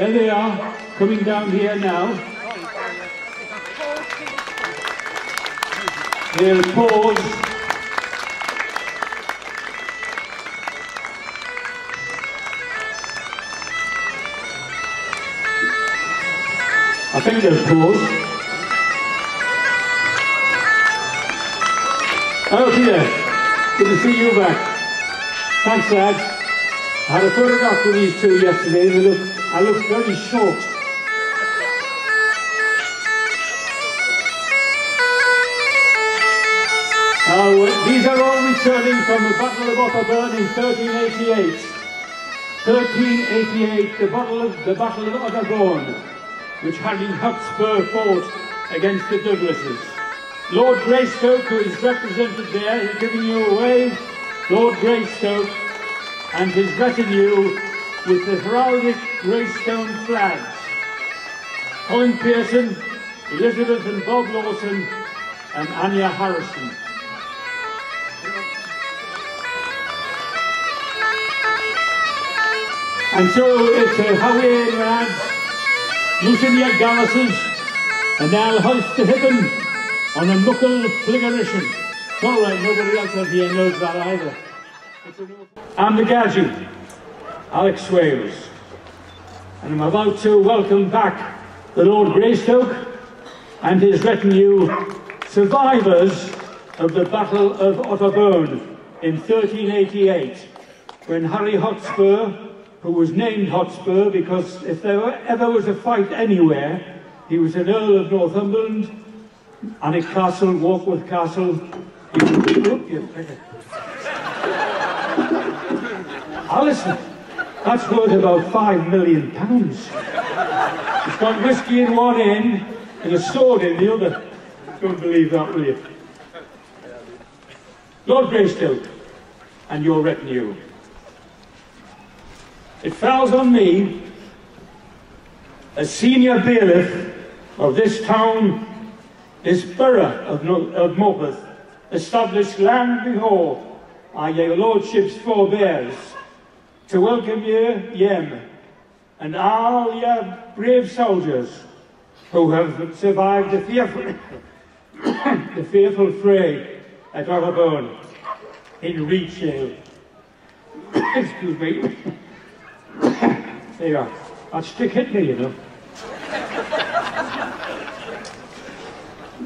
There they are, coming down here now. They'll pause. I think they'll pause. Oh, Peter, good to see you back. Thanks, lads. I had a photograph with these two yesterday. They look, I look very short. Now, these are all returning from the Battle of Otterburn in 1388. 1388, the Battle of, the Battle of Otterburn, which Harry Hotspur fought against the Douglases. Lord Greystoke, who is represented there, is giving you a wave. Lord Greystoke and his retinue with the heraldic Greystoke flags. Colin Pearson, Elizabeth and Bob Lawson, and Anya Harrison. And so it's a Howie lads, loosen your galluses, and I'll hoist to heaven on a muckle fliggeration. It's all right, nobody else out here knows that either. I'm the Gadget, Alex Swailes, and I'm about to welcome back the Lord Greystoke and his retinue, survivors of the Battle of Otterburn in 1388, when Harry Hotspur, who was named Hotspur because if there ever was a fight anywhere, he was an Earl of Northumberland, Alnwick Castle, Warkworth Castle. He, pricker. Alison, that's worth about five million pounds. It's got whiskey in one end and a sword in the other. Don't believe that, will you? Lord Greystoke and your retinue. It falls on me, as senior bailiff of this town, this borough of, no of Morpeth, established land before are your lordship's forebears, to welcome you, yem, and all your brave soldiers who have survived the fearful, the fearful fray at Otterburn in Redesdale. Excuse me. there you are. That stick hit me, you know.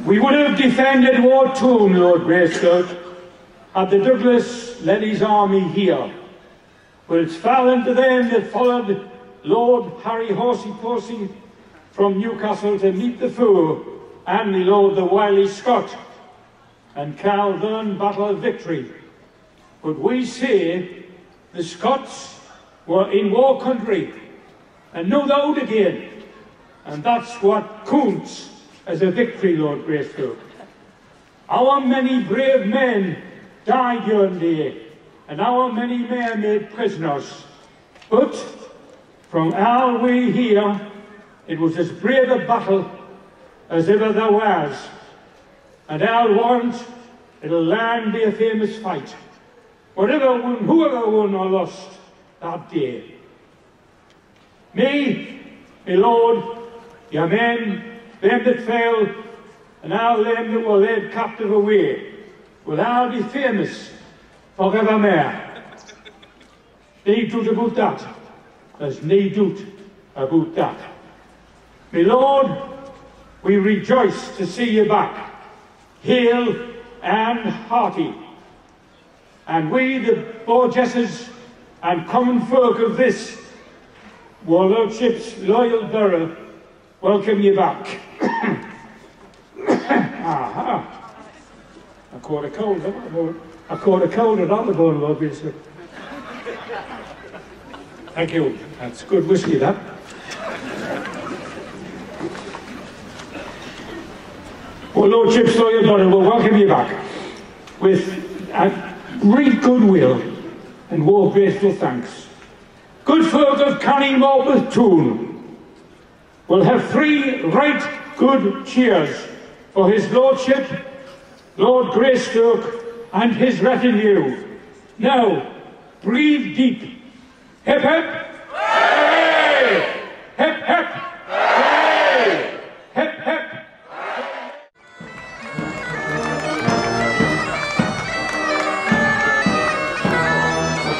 we would have defended War Toon, Lord Greystoke, had the Douglas led his army here. But it's fallen to them that followed Lord Harry Horsey Porsey from Newcastle to meet the foe, and the Lord the wily Scot, and Calvern battle victory. But we say the Scots were in war country, and no doubt again, and that's what counts as a victory, Lord Greystoke. Our many brave men died yon day, and our many men made prisoners. But from our way here, it was as brave a battle as ever there was. And I'll warrant it'll land be a famous fight. Whatever won, whoever won or lost that day. Me, my Lord, your men, them that fell, and all them that were led captive away, will all be famous forevermore. No doubt about that. There's no doubt about that. My Lord, we rejoice to see you back, hale and hearty. And we, the Burgesses and common folk of this, Warlordship's loyal borough, welcome you back. Aha. Caught a cold, I caught a cold at Otterburn, obviously. Thank you. That's good whiskey, that. Well, Lordship Sawyer Bonner will welcome you back with great goodwill and more grateful thanks. Good folk of Canning Morpeth Toon will have three right good cheers for his Lordship, Lord Greystoke, and his retinue. Now, breathe deep. Hip hip! Hooray! Hip, hip! Hooray! Hip, hip!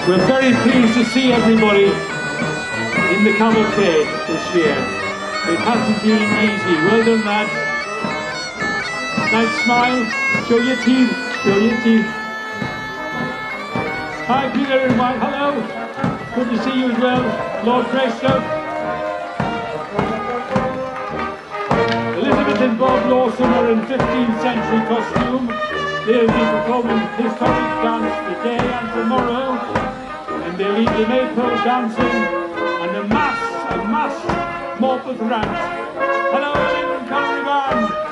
We're very pleased to see everybody in the cavalcade this year. It hasn't been easy. Well done, lads. Nice smile. Show your teeth. Show your teeth. Hi, Peter and Mike. Hello. Good to see you as well. Lord Greystoke. Elizabeth and Bob Lawson are in 15th century costume. They'll be performing historic dance today and tomorrow. And they'll lead the maypole dancing and a mass, a mass of rant. Hello, and Connery Band.